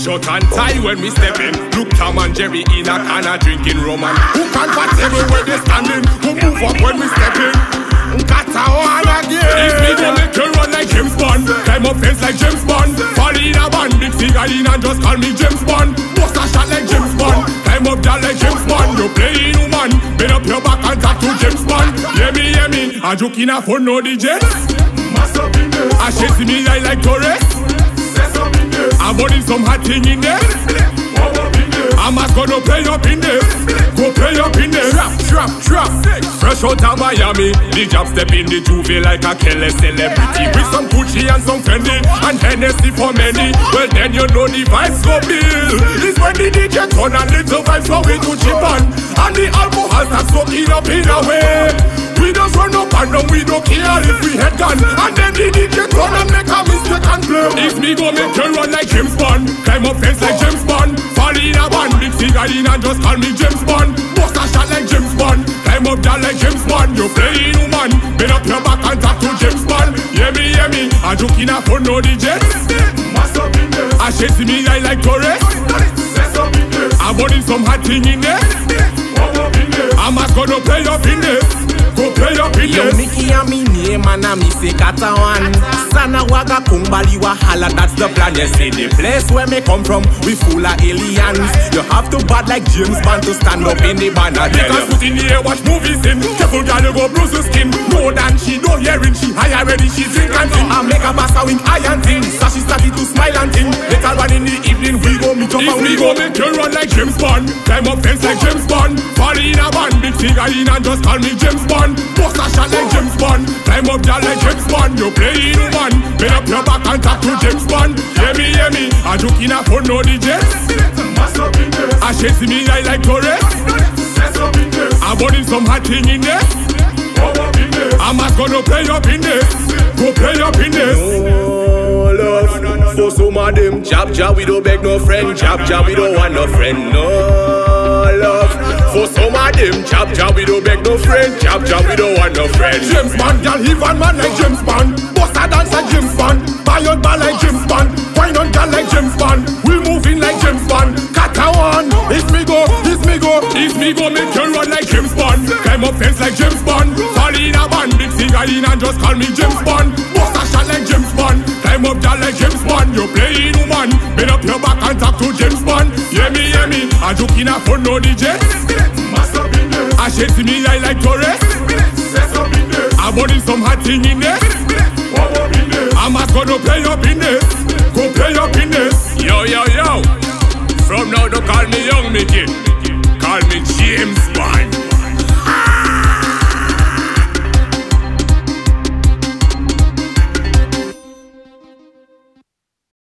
shut and tie when we step in. Look Tom and Jerry in a corner drinking rum and who can comfortable when they standing? Who move up when we step in? Kata on again. If me go make you run like James Bond, climb up fence like James Bond, fall in a band, big figure in and just call me James Bond. Bust a shot like James Bond, climb up down like James Bond. You playing woman, bend up your back and talk to James Bond. Yeah me, yeah me, a joke in a phone no DJ. I shake me eye like Torres. I'm burning some hot thing in there. I'm a gonna play up in there. Go play up in there. Trap, trap, trap. Fresh out of Miami. The job step in the Juve like a killer celebrity. With some Gucci and some Fendi. And Hennessy for many. Well, then you know the vibes go bill. It's when the DJ turn a little vibes for we to chip on. And the alcohol starts soaking up in a way. We don't run up and down, we don't care if we head gone. And then the DJ turn a play. If me go make you run like James Bond, climb up fence like James Bond, fall in a band, big figure in and just call me James Bond. Bust a shot like James Bond, climb up down like James Bond. You playing woman, bend up your back and talk to James Bond. Yeah me, yeah me, a joke in a phone, no DJ. I shake me eye like Torres. I'm burning some hot thing in there. I'm a gonna play up in there. Play up in Yo. Mickey and me name and I me say Katawan Sana waga kumbali wahala, that's the plan You see the place where me come from, we full of aliens You have to bad like James Bond to stand up in the I Take tell a in the air, watch movies in. Careful, girl, you go bruise your skin. No than she don't hearing, she high already, she drink and sing. I make a pass a wink iron thing So she started to smile and ting Later on in the evening we go meet up If and we go go make you run like James Bond, climb up fence like James figure in and just call me James Bond. Bust a shot like James Bond, climb up down like James Bond. You playing woman, bend up your back and talk to James Bond. Yeah me, yeah me, a joke in a phone, no DJ. I shake me eye like Torres. I'm burning some hot thing in there. I'm a gonna play up in there. Go play up in there. No love for some of them Jab jab we don't beg no friend Jab jab we don't want no friend No love them Jab jab we don't beg no friend Jab jab we don't want no friend James Bond, he one man like James Bond. Bust a dance like James Bond. Buy on bar like James Bond. Wine on girl like James Bond. We moving like James Bond. Kata one. If me go, if me go, if me go, make you run like James Bond. Climb up fence like James Bond. Fall in a band, big figure in and just call me James Bond. Bust a shot like James Bond. Climb up girl like James Bond. You playing woman. Bend up your back and talk to James Bond. Yeah me, yeah me. A joke in a phone, no DJ. I shake me eye like Torres. I'm burning some hot thing in there. I'm a gonna play in there. Go play in there. Yo, yo, yo. From now, don't call me Yung Mickey. Call me James Bond.